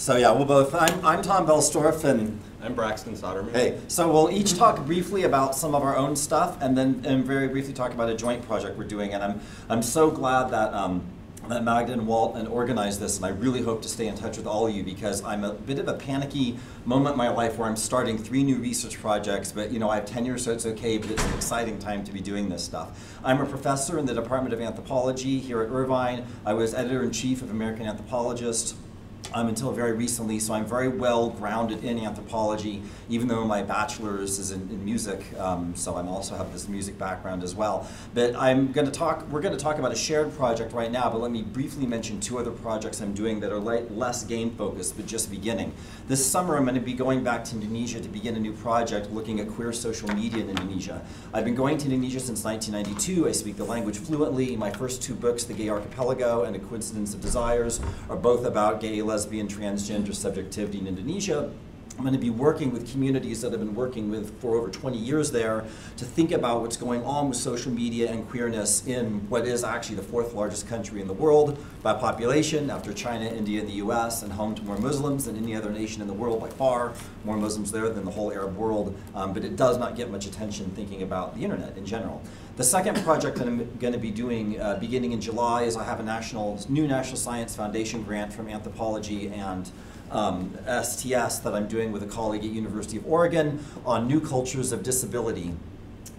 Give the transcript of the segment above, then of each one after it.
So yeah, we'll both. I'm, I'm Tom Boellsdorff, and I'm Braxton Soderman. hey, so we'll each talk briefly about some of our own stuff, and then and very briefly talk about a joint project we're doing. And I'm I'm so glad that. Um, that Magda and Walt and organized this, and I really hope to stay in touch with all of you because I'm a bit of a panicky moment in my life where I'm starting three new research projects, but you know I have tenure, so it's okay. But it's an exciting time to be doing this stuff. I'm a professor in the Department of Anthropology here at Irvine. I was editor in chief of American Anthropologist um, until very recently, so I'm very well grounded in anthropology, even though my bachelor's is in, in music, um, so I also have this music background as well. But I'm going to talk, we're going to talk about a shared project right now, but let me briefly mention two other projects I'm doing that are less game focused, but just beginning. This summer, I'm going to be going back to Indonesia to begin a new project looking at queer social media in Indonesia. I've been going to Indonesia since 1992. I speak the language fluently. My first two books, The Gay Archipelago and A Coincidence of Desires, are both about gay, lesbian, lesbian, transgender subjectivity in Indonesia. I'm going to be working with communities that I've been working with for over 20 years there to think about what's going on with social media and queerness in what is actually the fourth largest country in the world by population after China, India, and the US, and home to more Muslims than any other nation in the world by far. More Muslims there than the whole Arab world, um, but it does not get much attention thinking about the internet in general. The second project that I'm going to be doing uh, beginning in July is I have a national, new National Science Foundation grant from Anthropology and um, STS that I'm doing with a colleague at University of Oregon on new cultures of disability.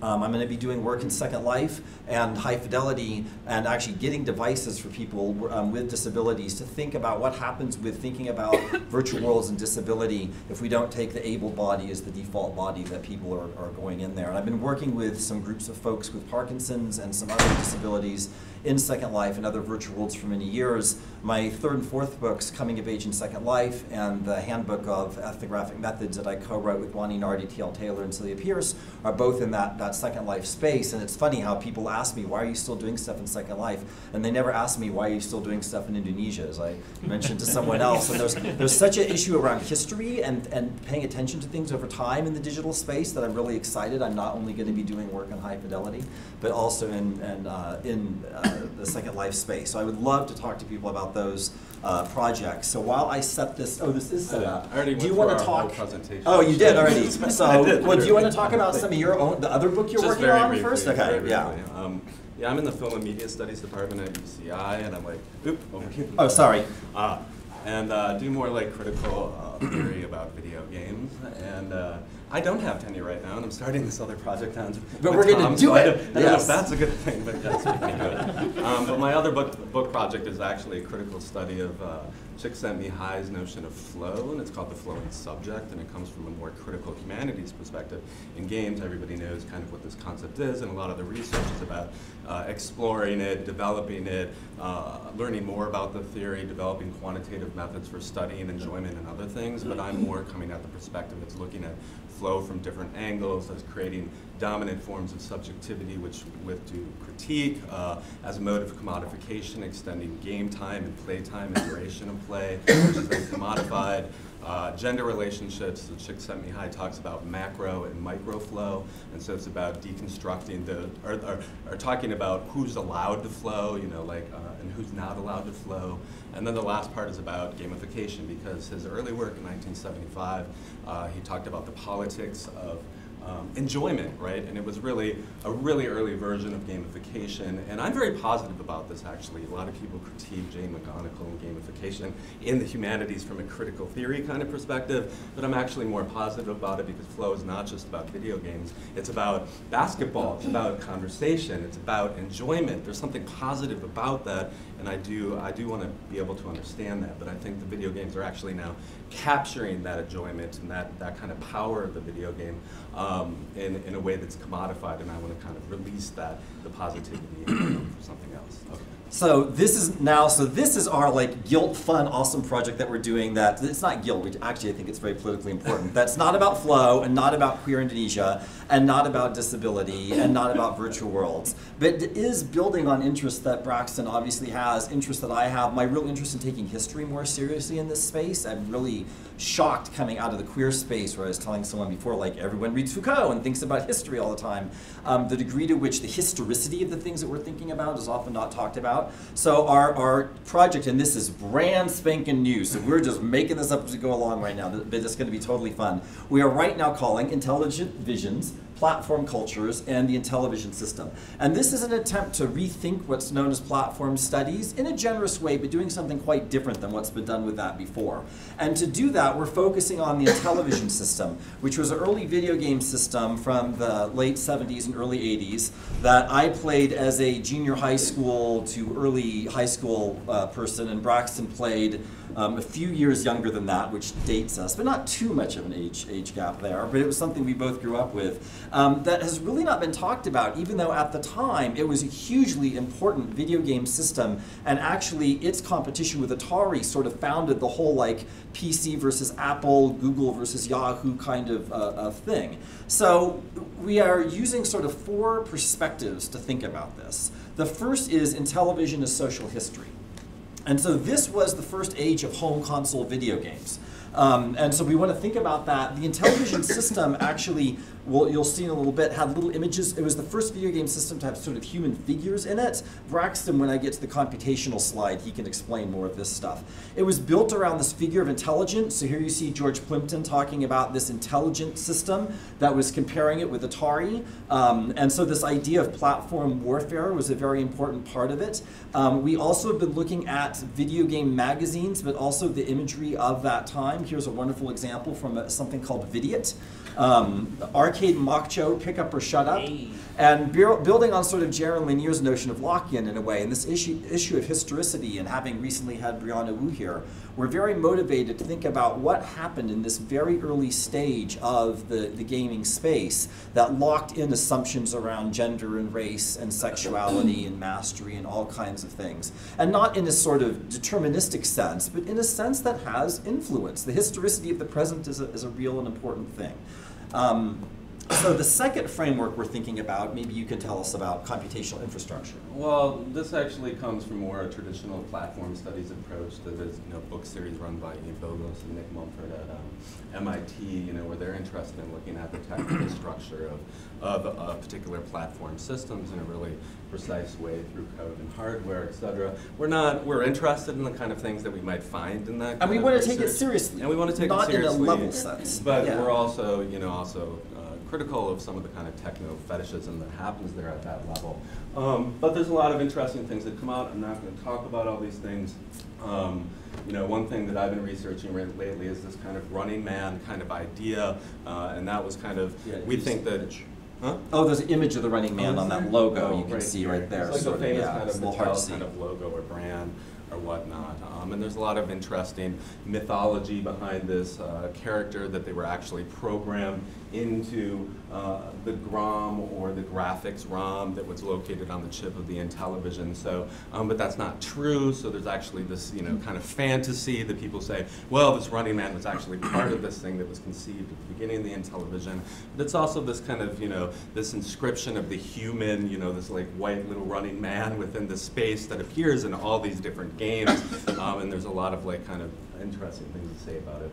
Um, I'm going to be doing work in Second Life and high fidelity and actually getting devices for people um, with disabilities to think about what happens with thinking about virtual worlds and disability if we don't take the able body as the default body that people are, are going in there. And I've been working with some groups of folks with Parkinson's and some other disabilities in Second Life and other virtual worlds for many years. My third and fourth books, Coming of Age in Second Life, and the Handbook of Ethnographic Methods that I co-wrote with Bonnie Nardi, T.L. Taylor, and Celia Pearce, are both in that, that Second Life space. And it's funny how people ask me, why are you still doing stuff in Second Life? And they never ask me, why are you still doing stuff in Indonesia, as I mentioned to someone else. And there's, there's such an issue around history and, and paying attention to things over time in the digital space that I'm really excited. I'm not only going to be doing work on high fidelity, but also in, in, uh, in uh, the Second Life space. So I would love to talk to people about those uh, projects. So while I set this, oh, this is set up. I already do you want to talk? Presentation. Oh, you did already. So, did, well, do you want to talk about some of your own, the other book you're Just working on briefly, first? Okay, yeah. Um, yeah, I'm in the Film and Media Studies department at UCI, and I'm like, oop, over here. Oh, sorry. Uh, and uh, do more like critical uh, theory about video games. And uh, I don't have tenure right now, and I'm starting this other project on. But we're gonna Tom, do so I it. don't, I don't know Yes. if that's a good thing, but that's pretty good. Um, but my other book book project is actually a critical study of uh, Csikszentmihalyi's notion of flow, and it's called the flowing subject, and it comes from a more critical humanities perspective. In games, everybody knows kind of what this concept is, and a lot of the research is about uh, exploring it, developing it, uh, learning more about the theory, developing quantitative methods for studying enjoyment and other things. But I'm more coming at the perspective that's looking at flow from different angles, that's creating dominant forms of subjectivity, which with do critique uh, as a mode of commodification, extending game time and play time and duration of play, which is very commodified. Uh, gender relationships, the Csikszentmihalyi talks about macro and micro flow, and so it's about deconstructing the, or, or, or talking about who's allowed to flow, you know, like, uh, and who's not allowed to flow. And then the last part is about gamification, because his early work in 1975, uh, he talked about the politics of um, enjoyment, right? And it was really a really early version of gamification. And I'm very positive about this, actually. A lot of people critique Jane McGonigal and gamification in the humanities from a critical theory kind of perspective, but I'm actually more positive about it because flow is not just about video games. It's about basketball, it's about conversation, it's about enjoyment. There's something positive about that, and I do, I do want to be able to understand that, but I think the video games are actually now capturing that enjoyment and that, that kind of power of the video game um, in, in a way that's commodified, and I want to kind of release that, the positivity um, for something else. Okay. So this is now, so this is our like guilt, fun, awesome project that we're doing that, it's not guilt, which actually I think it's very politically important. That's not about flow and not about queer Indonesia and not about disability and not about virtual worlds. But it is building on interest that Braxton obviously has, interest that I have, my real interest in taking history more seriously in this space. I'm really shocked coming out of the queer space where I was telling someone before, like everyone reads Foucault and thinks about history all the time. Um, the degree to which the historicity of the things that we're thinking about is often not talked about. So our, our project, and this is brand spanking new, so we're just making this up as we go along right now, but it's going to be totally fun. We are right now calling Intelligent Visions platform cultures, and the Intellivision system. And this is an attempt to rethink what's known as platform studies in a generous way, but doing something quite different than what's been done with that before. And to do that, we're focusing on the Intellivision system, which was an early video game system from the late 70s and early 80s that I played as a junior high school to early high school uh, person, and Braxton played um, a few years younger than that, which dates us, but not too much of an age, age gap there. But it was something we both grew up with um, that has really not been talked about, even though at the time it was a hugely important video game system. And actually, its competition with Atari sort of founded the whole like PC versus Apple, Google versus Yahoo kind of, uh, of thing. So we are using sort of four perspectives to think about this. The first is in television as social history. And so this was the first age of home console video games. Um, and so we want to think about that. The Intellivision system actually well, you'll see in a little bit, had little images. It was the first video game system to have sort of human figures in it. Braxton, when I get to the computational slide, he can explain more of this stuff. It was built around this figure of intelligence. So here you see George Plimpton talking about this intelligent system that was comparing it with Atari. Um, and so this idea of platform warfare was a very important part of it. Um, we also have been looking at video game magazines, but also the imagery of that time. Here's a wonderful example from a, something called Vidiot um, arcade mock show, pick up or shut up, hey. and building on sort of Jaron Lanier's notion of lock-in in a way, and this issue, issue of historicity, and having recently had Brianna Wu here, we're very motivated to think about what happened in this very early stage of the, the gaming space that locked in assumptions around gender and race and sexuality and mastery and all kinds of things. And not in a sort of deterministic sense, but in a sense that has influence. The historicity of the present is a, is a real and important thing. Um, so the second framework we're thinking about, maybe you could tell us about computational infrastructure. Well, this actually comes from more a traditional platform studies approach There's you know, book series run by Ian Bogost and Nick Montfort at um, MIT, you know, where they're interested in looking at the technical structure of, of uh, particular platform systems in a really precise way through code and hardware, et cetera. We're not, we're interested in the kind of things that we might find in that And we want to take it seriously. And we want to take not it seriously. Not in a level sense. But yeah. we're also, you know, also critical of some of the kind of techno fetishism that happens there at that level. Um, but there's a lot of interesting things that come out. I'm not going to talk about all these things. Um, you know, one thing that I've been researching lately is this kind of running man kind of idea, uh, and that was kind of, yeah, we think that, Huh? Oh, there's an image of the running man oh, on that logo oh, you can right see right there. It's like sort a famous yeah, kind of Mattel kind of logo or brand or whatnot. Um, and there's a lot of interesting mythology behind this uh, character that they were actually programmed into uh, the GROM or the graphics ROM that was located on the chip of the Intellivision. So, um, but that's not true. So there's actually this, you know, kind of fantasy that people say, well, this Running Man was actually part of this thing that was conceived at the beginning of the Intellivision. But it's also this kind of, you know, this inscription of the human, you know, this like white little running man within the space that appears in all these different games. Um, and there's a lot of like kind of interesting things to say about it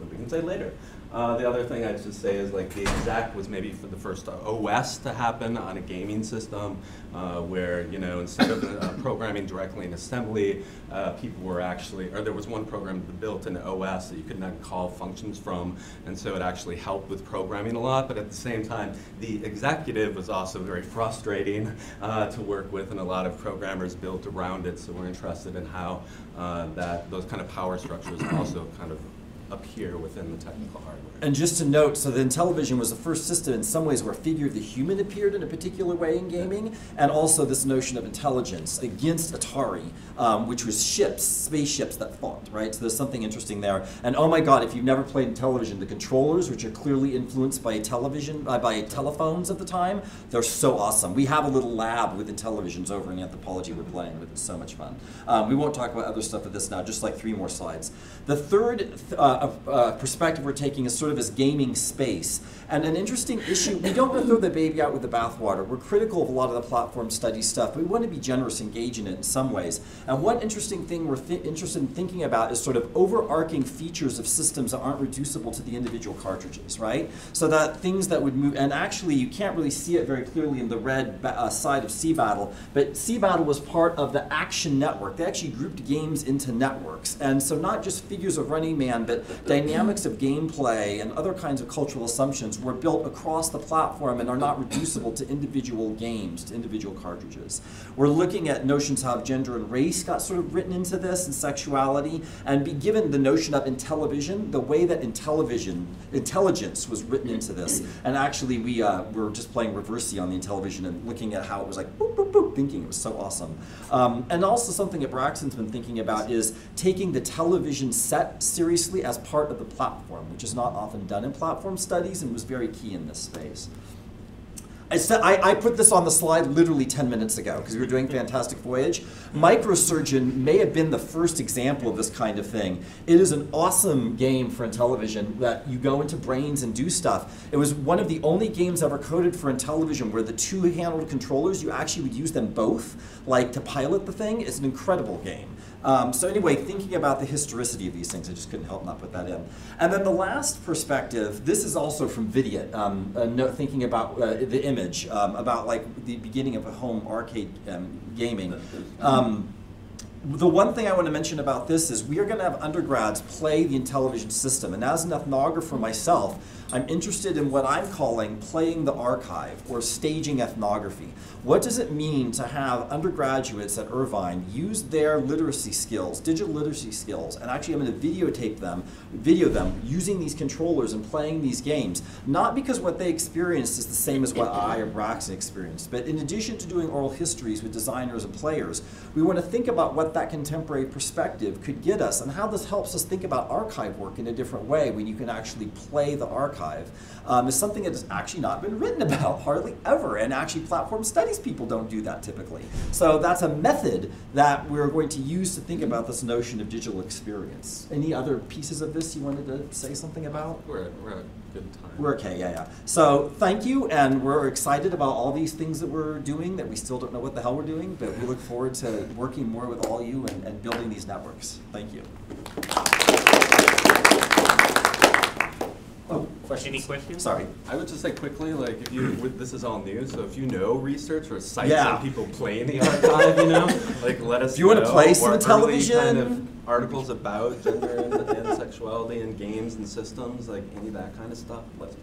that we can say later. Uh, the other thing I'd just say is like the exec was maybe for the first OS to happen on a gaming system uh, where, you know, instead of uh, programming directly in assembly, uh, people were actually, or there was one program that built an OS that you could then call functions from, and so it actually helped with programming a lot, but at the same time, the executive was also very frustrating uh, to work with, and a lot of programmers built around it, so we're interested in how uh, that those kind of power structures also kind of appear within the technical hardware. And just to note, so the Intellivision was the first system in some ways where figure of the human appeared in a particular way in gaming, and also this notion of intelligence against Atari, um, which was ships, spaceships that fought, right? So there's something interesting there. And oh my God, if you've never played Intellivision, the controllers, which are clearly influenced by television, uh, by telephones at the time, they're so awesome. We have a little lab with Intellivisions over in Anthropology we're playing with. It's so much fun. Um, we won't talk about other stuff with this now, just like three more slides. The third th uh, uh, perspective we're taking is sort of as gaming space. And an interesting issue, we don't want to throw the baby out with the bathwater. We're critical of a lot of the platform study stuff, but we want to be generous, engage in it in some ways. And one interesting thing we're th interested in thinking about is sort of overarching features of systems that aren't reducible to the individual cartridges, right? So that things that would move, and actually you can't really see it very clearly in the red uh, side of Sea Battle, but Sea Battle was part of the Action Network. They actually grouped games into networks. And so not just figures of Running Man, but dynamics of gameplay and other kinds of cultural assumptions were built across the platform and are not reducible to individual games, to individual cartridges. We're looking at notions of gender and race got sort of written into this and sexuality and be given the notion of Intellivision, the way that Intellivision, intelligence was written into this. And actually we uh, were just playing Reversi on the Intellivision and looking at how it was like boop, boop, boop, thinking. It was so awesome. Um, and also something that Braxton's been thinking about is taking the television set seriously as part of the platform, which is not often done in platform studies and was very key in this space. I, said, I, I, put this on the slide literally 10 minutes ago because we were doing Fantastic Voyage. Microsurgeon may have been the first example of this kind of thing. It is an awesome game for Intellivision that you go into brains and do stuff. It was one of the only games ever coded for Intellivision where the two handled controllers, you actually would use them both, like to pilot the thing. It's an incredible game. Um, so anyway, thinking about the historicity of these things, I just couldn't help not put that in. And then the last perspective, this is also from Vidiot, um, uh, thinking about uh, the image, um, about like the beginning of a home arcade um, gaming. Um, the one thing I want to mention about this is we are going to have undergrads play the Intellivision system. And as an ethnographer myself, I'm interested in what I'm calling playing the archive or staging ethnography. What does it mean to have undergraduates at Irvine use their literacy skills, digital literacy skills, and actually I'm going to videotape them, video them using these controllers and playing these games, not because what they experienced is the same as what I or Braxton experienced, but in addition to doing oral histories with designers and players, we want to think about what that contemporary perspective could get us and how this helps us think about archive work in a different way when you can actually play the archive um, is something that has actually not been written about hardly ever, and actually platform studies people don't do that typically. So that's a method that we're going to use to think about this notion of digital experience. Any other pieces of this you wanted to say something about? We're, we're at good time. We're okay, yeah, yeah. So thank you, and we're excited about all these things that we're doing that we still don't know what the hell we're doing, but we look forward to working more with all you and, and building these networks. Thank you. Questions? Any questions? Sorry. I would just say quickly, like, if you, this is all new, so if you know research or sites Yeah. and people play in the archive, you know, like, let us If you wanna play some television. kind of articles about gender and, and sexuality and games and systems, like, any of that kind of stuff, let us know.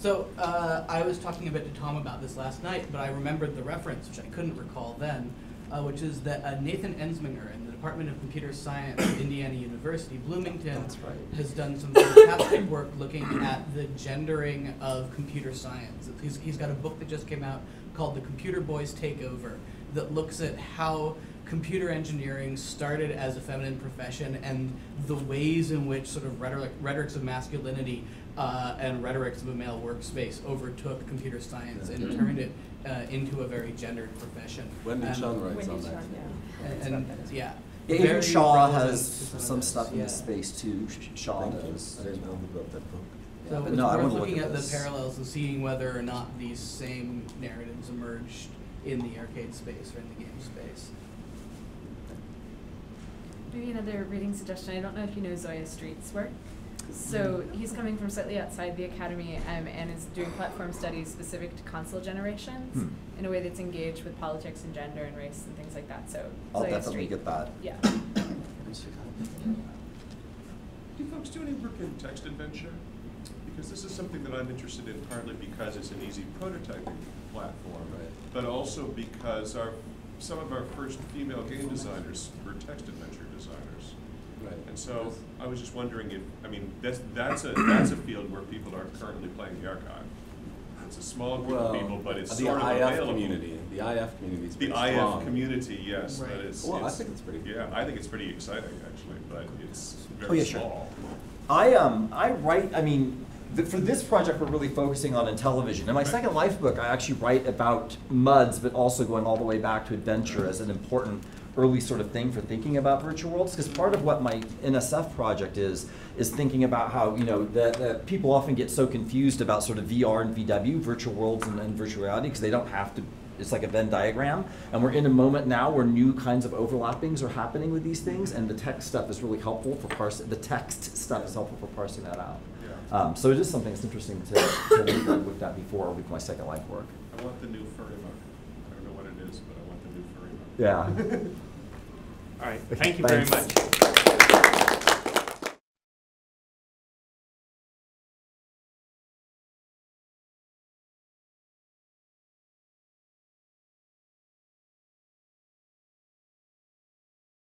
So uh, I was talking a bit to Tom about this last night, but I remembered the reference, which I couldn't recall then, uh, which is that uh, Nathan Ensmenger in the Department of Computer Science at Indiana University, Bloomington, That's right. has done some fantastic work looking at the gendering of computer science. He's, he's got a book that just came out called The Computer Boys Takeover that looks at how computer engineering started as a feminine profession and the ways in which sort of rhetoric, rhetorics of masculinity uh, and rhetorics of a male workspace overtook computer science and turned it uh, into a very gendered profession. Wendy And- Chung writes on Wendy that. Yeah. And, and, yeah. Yeah, even Shaw has some of some stuff in yeah. this space too. Shaw Thank you. does. I didn't know who wrote that book. So but it's no, I worth wanna look looking at at the parallels and seeing whether or not these same narratives emerged in the arcade space or in the game space. Maybe another reading suggestion. I don't know if you know Zoya Street's work. So he's coming from slightly outside the academy um, and is doing platform studies specific to console generations Hmm. in a way that's engaged with politics and gender and race and things like that. So I'll Zoya definitely Street. get that. Yeah. Do folks do any work in text adventure? Because this is something that I'm interested in partly because it's an easy prototyping platform, Right. but also because our, some of our first female game designers were text adventure designers. Right. And so I was just wondering if, I mean, that's, that's a, that's a field where people are currently playing the archive. It's a small group of people, but it's the sort of IF available. community, the IF community is The IF strong. community, yes, but it's. Well, I think it's pretty- Yeah, I think it's pretty exciting, actually, but it's very Oh, very yeah, sure. small. I um I write. I mean, th- for this project, we're really focusing on in television. In my Right. second life book, I actually write about MUDs, but also going all the way back to adventure as an important early sort of thing for thinking about virtual worlds because part of what my NSF project is is thinking about how you know that, that people often get so confused about sort of VR and VW, virtual worlds and, and virtual reality because they don't have to. It's like a Venn diagram, and we're in a moment now where new kinds of overlappings are happening with these things, and the text stuff is really helpful for parsing. The text stuff is helpful for parsing that out. Yeah. Um, so it is something that's interesting to, to read. Looked at before with my Second Life work. I want the new furry mug. I don't know what it is, but I want the new furry mug. Yeah. All right, thank you very much.